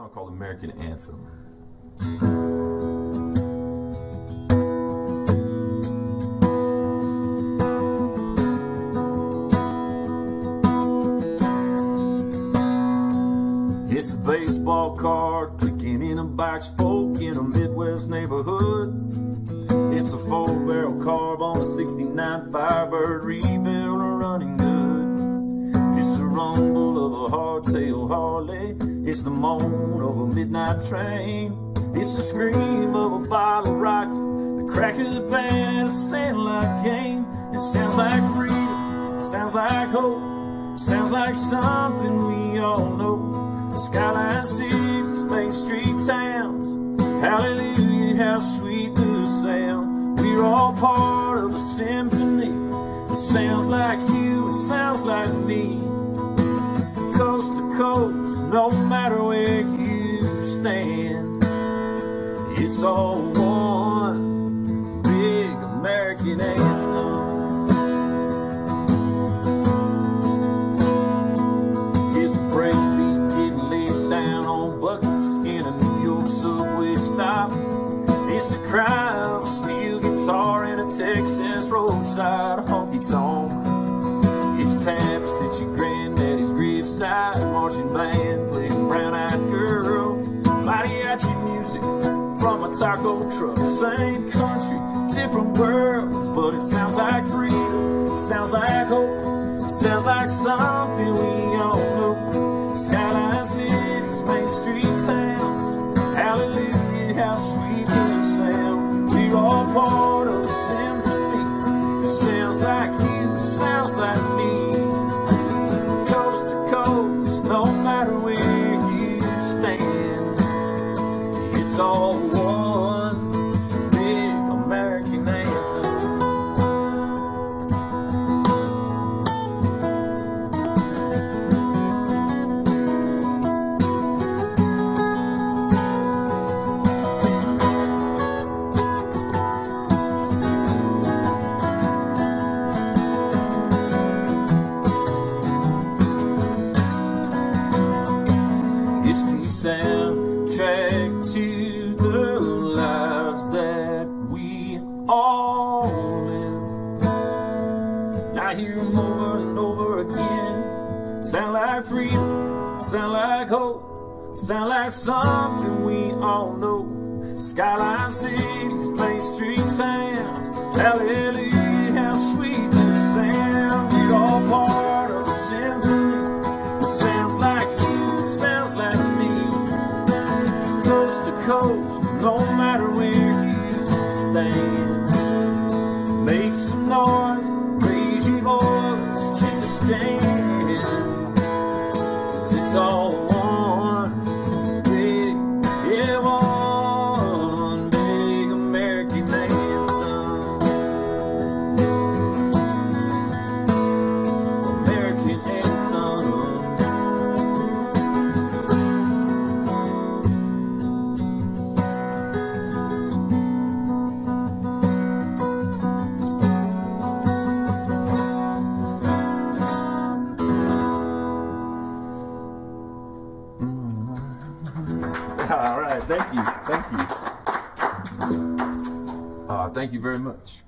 song called American Anthem. It's a baseball card clicking in a back spoke in a Midwest neighborhood. It's a four barrel carb on a 69 Firebird rebuild running good. It's the rumble of a hardtail Harley. It's the moan of a midnight train. It's the scream of a bottle rocket. The crack of the and a sandlot game. It sounds like freedom. It sounds like hope. It sounds like something we all know. The skyline cities, Main Street towns. Hallelujah, how sweet the sound. We're all part of a symphony. It sounds like you, it sounds like me. Coast to coast, no It's all one big American anthem. It's a breakbeat getting laid down on buckets in a New York subway stop. It's a cry of steel guitar in a Texas roadside honky tonk. It's taps at your granddaddy's graveside, marching band playing truck, same country, different worlds, but it sounds like freedom, sounds like hope, sounds like something we Over and over again. Sound like freedom, sound like hope, sound like something we all know. Skyline cities, Main Street towns, hallelujah, how sweet the sound. We're all part of a symphony. It sounds like you, it sounds like me. Coast to coast, no matter where you stand. Make some noise, take All right, thank you, thank you. Uh, thank you very much.